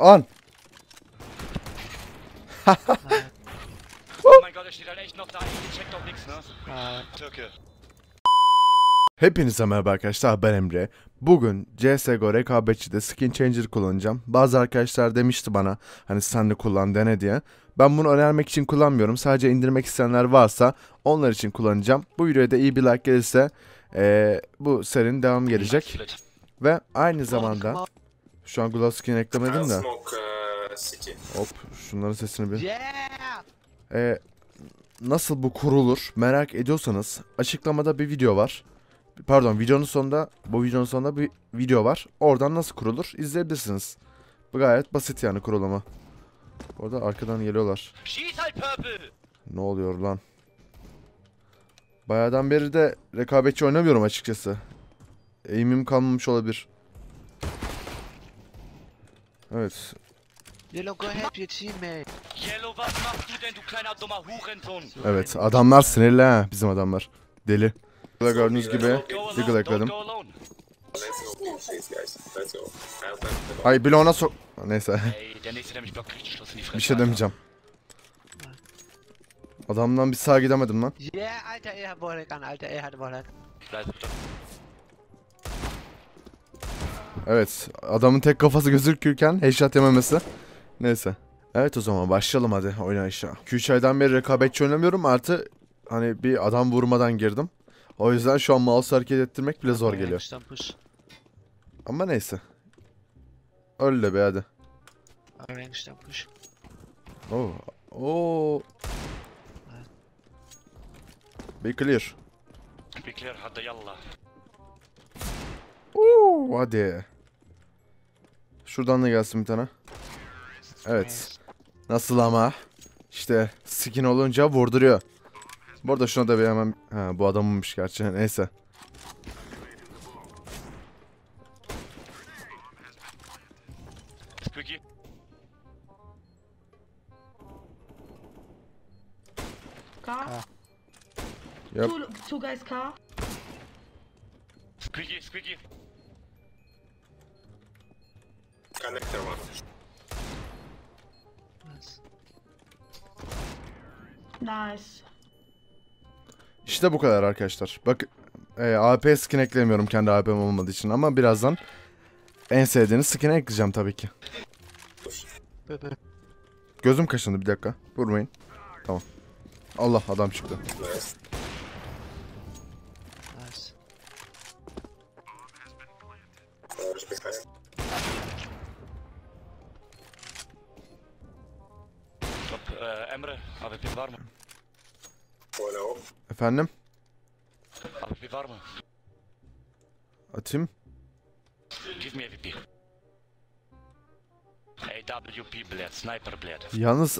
An. Oh mein Gott, er steht halt echt noch da. Ich check doch nix, ne? Türke. Hepinize merhaba arkadaşlar ben Emre. Bugün CSGO rekabetçide skin changer kullanacağım. Bazı arkadaşlar demişti bana hani sen de kullan dene diye. Ben bunu önermek için kullanmıyorum. Sadece indirmek isteyenler varsa onlar için kullanacağım. Bu videoya da iyi bir like gelirse eee, bu serinin devamı gelecek. Ve aynı zamanda şu an glow skin eklemedim de. Hop şunların sesini bir. Ee, nasıl bu kurulur merak ediyorsanız açıklamada bir video var. Pardon videonun sonunda bu videonun sonunda bir video var. Oradan nasıl kurulur izleyebilirsiniz. Bu gayet basit yani kurulumu. Orada arkadan geliyorlar. Ne oluyor lan? Bayağıdan beri de rekabetçi oynamıyorum açıkçası. Eğimim kalmamış olabilir. Evet. Yellow, go help your teammate. Yellow, was machst du denn, du kleiner dummer Hurensohn? Evet adamlar sinirli ha bizim adamlar. Deli. Burada gördüğünüz gibi don't ekledim. Ay bloğuna sok... Neyse. Bir şey demeyeceğim. Adamdan bir sağa gidemedim lan. Yeah, Alter, er hat Wallhack Alter, er hat Wallhack. Evet. Adamın tek kafası gözükürken headshot yememesi. Neyse. Evet o zaman başlayalım hadi oynayışa. 2-3 aydan beri rekabetçi oynamıyorum artı hani bir adam vurmadan girdim. O yüzden şu an mouse hareket ettirmek bile zor geliyor. Ama neyse. Öyle be hadi. Push. Oo. Oo. Be clear. Be clear, hadi yallah. Oo, hadi. Şuradan da gelsin bir tane. Evet. Nasıl ama? İşte skin olunca vurduruyor. Bu arada şuna da bir hemen... Ha, bu adamınmış gerçi. Neyse. Yep. Two, two guys car. Squeaky, squeaky. Connector one. Nice. İşte bu kadar arkadaşlar. Bak e, AP skin eklemiyorum kendi AP'm olmadığı için ama birazdan en sevdiğiniz skin'e ekleyeceğim tabii ki. Gözüm kaşındı bir dakika. Vurmayın. Tamam. Allah adam çıktı. Äh, Emre, AWP var mı? Out. Efendim? AWP var mı? Atayım. Give me AWP. AWP bled, sniper bled. Yalnız...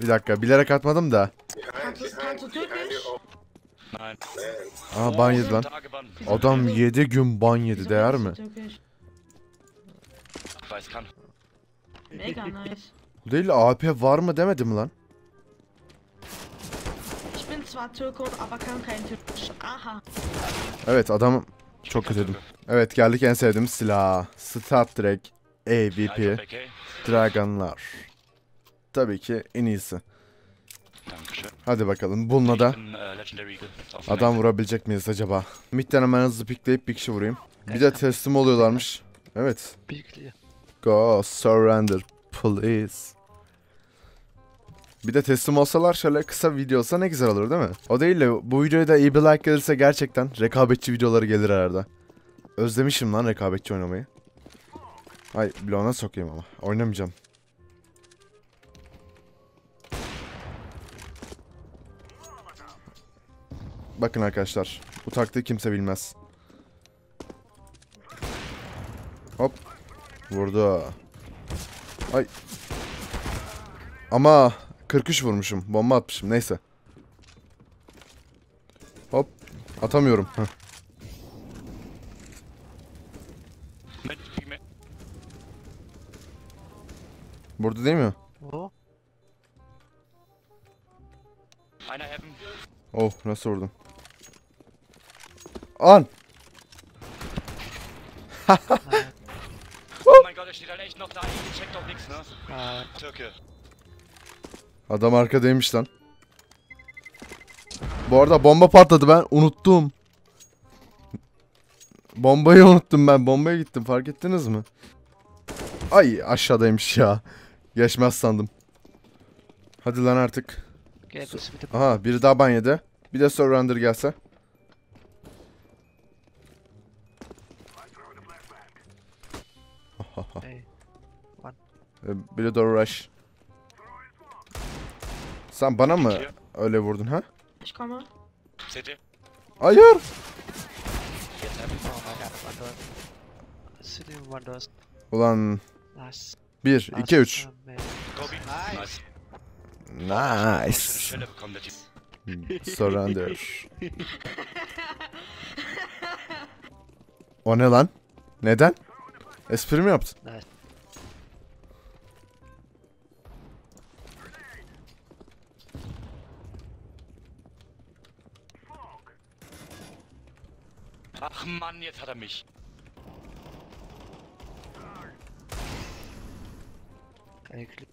Bir dakika bilerek atmadım da. Aa ban yedi lan. Adam 7 gün ban yedi değer mi? Mega nice. Bu değil AP var mı demedim lan. Ich bin zwar Türke, aber kann kein Türkisch. Aha. Evet adam çok kötüydüm. Evet geldik en sevdiğim silah. Star Trek AVP. Dragonlar. Tabii ki en iyisi. Hadi bakalım bununla da dem adam vurabilecek miyiz acaba? Midden hemen hızlı pikleyip bir kişi vurayım. Bir de teslim oluyorlarmış. Evet. Go surrender please. Bir de teslim olsalar şöyle kısa video olsa ne güzel olur değil mi? O değil de bu videoya da iyi bir like gelirse gerçekten rekabetçi videoları gelir arada. Özlemişim lan rekabetçi oynamayı. Ay bloğuna sokayım ama. Oynamayacağım. Bakın arkadaşlar. Bu taktiği kimse bilmez. Hop. Vurdu. Ay. Ama 43 vurmuşum. Bomba atmışım. Neyse. Hop. Atamıyorum. Heh. Burada değil mi? Heaven. Oh nasıl vurdum? An! Da steht halt echt noch da. Ihr checkt doch nichts, ne? Türke. Adam arkadaymış lan. Bu arada bomba patladı ben unuttum. Bombayı unuttum ben. Bombaya gittim fark ettiniz mi? Ay aşağıdaymış ya. Geçmez sandım. Hadi lan artık. Aha biri daha ban yedi. Bir de Surrender gelse. Ee, Biri de Rush. Sen bana mı öyle vurdun ha? Ich komme. CT. Hayır. Ulan Nice. 1, nice. 2, 3. Ah, man. Gobi. Nice. Typ. Surrender. o ne lan? Neden? Espri mi yaptın? Nice. Ach Mann, jetzt hat er mich. Geil Clip.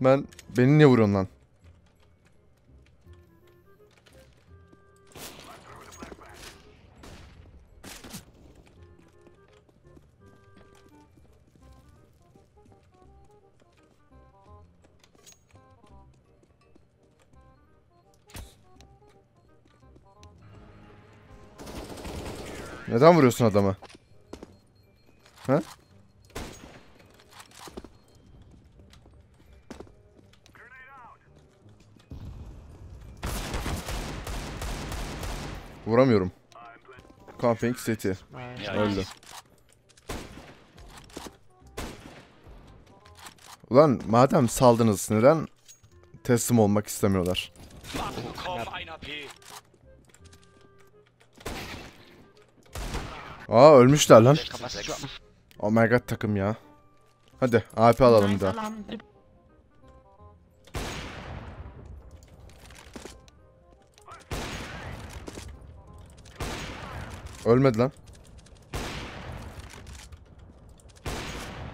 Ben beni niye vuruyorsun lan? Neden vuruyorsun adamı? He? Vuramıyorum. Camping. Ja, Öldü. Ulan madem saldınız neden teslim olmak istemiyorlar? Aa ölmüşler lan. Oh my god takım ya. Hadi AP alalım. Alarm. Ölmedi lan.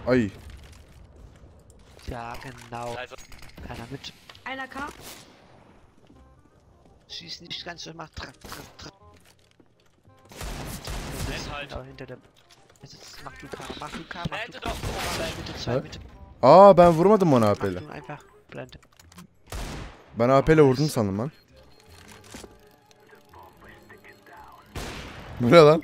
Ay. Ja, genau. Keiner mit. Einer K. Schieß nicht ganz so, mach trapp, trapp, trapp. Halt. Genau, hinter dem. Jetzt mach du K, mach du K, mach du Hätte K. doch Zwei Mitte, zwei Hä? Mitte. Aa ben vurmadım AP'yle. du einfach Blende. Ben AP'yle vurdum sandım lan. Bu ne lan?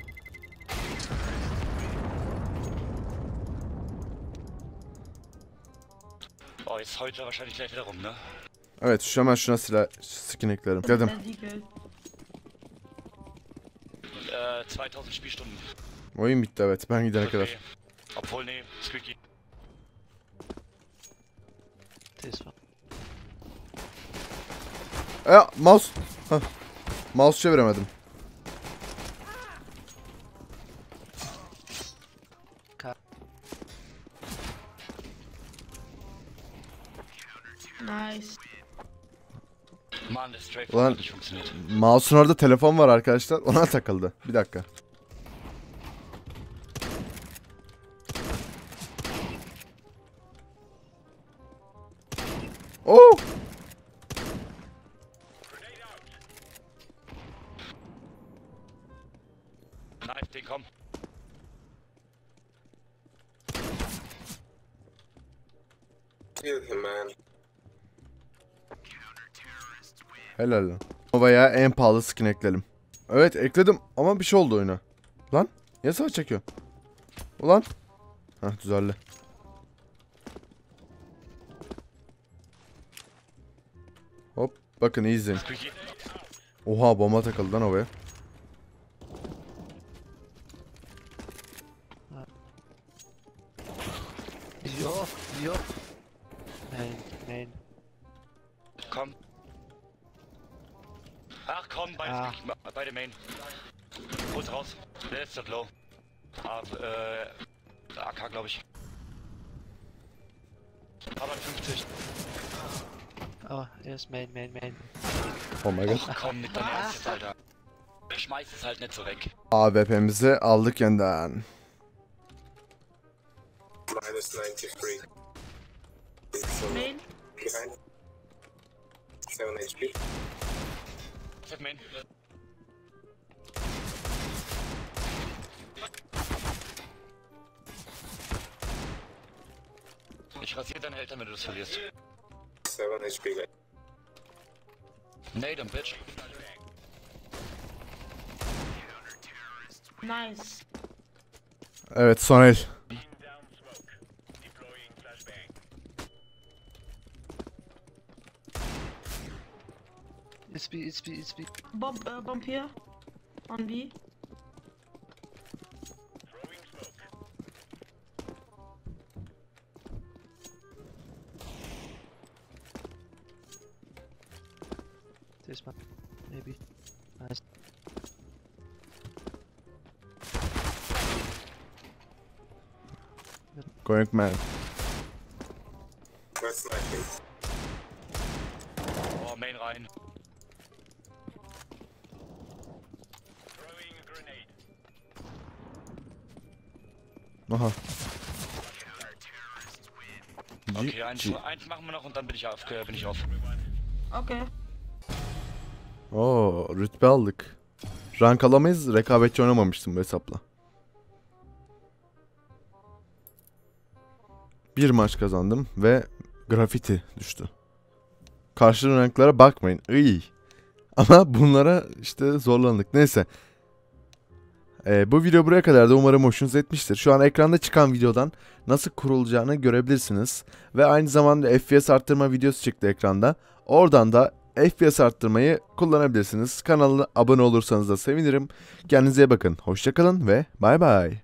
oh, jetzt heult er wahrscheinlich gleich wieder rum, ne? Evet şu hemen şuna silah skin eklerim. Dedim. Der Siegel. Äh, 2000 Spielstunden. Oyun bitti evet ben gidene kadar. Okay. Obwohl, nee, Squeaky. Das war. E mouse. Hah. Mouse çeviremedim. Nice. Ulan-. Mouse'un orada telefon var arkadaşlar. Ona takıldı. Bir dakika. Oh! Kill him, man. Helal lan. Nova'ya en pahalı skin ekledim. Evet ekledim ama bir şey oldu oyuna. Lan niye savaş çekiyor? Ulan. Hah düzeldi. Hop bakın iyi izleyin. Oha bomba takıldı lan havaya. Ah, äh, AK, glaube ich. Aber 50. Oh, er ist Main, Main, Main. Oh god. Ach komm, nicht dein Ernst jetzt, Alter. Ich schmeiß es halt nicht so weg. AWP'mizi aldık yeniden. Minus 93. It's um, Main. behind. 7 HP. Set main. Ich rasiere deine Eltern, wenn du das verlierst. 7 HP, guys. Nade, bitch. Nice. Son el. It's B, it's B, it's B. Bomb, uh, bomb here. On B. This one. Maybe. Nice. Going man. That's sniping. Oh, main rein. Aha. Okay, eins, eins machen wir noch und dann bin ich auf. äh, Bin ich auf. Okay. Oo rütbe aldık. Rank alamayız. Rekabetçi oynamamıştım bu hesapla. Bir maç kazandım ve grafiti düştü. Karşı ranklara bakmayın. İyi. Ama bunlara işte zorlandık. Neyse. Ee, bu video buraya kadar da umarım hoşunuza etmiştir. Şu an ekranda çıkan videodan nasıl kurulacağını görebilirsiniz. Ve aynı zamanda FPS arttırma videosu çıktı ekranda. Oradan da FPS arttırmayı kullanabilirsiniz. Kanalına abone olursanız da sevinirim. Kendinize bakın. Hoşçakalın ve bay bay.